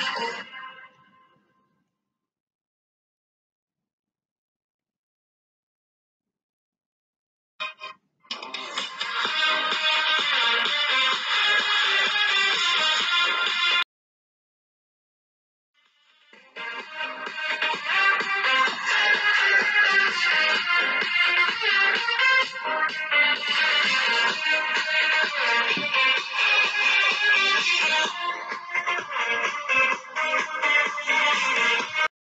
school.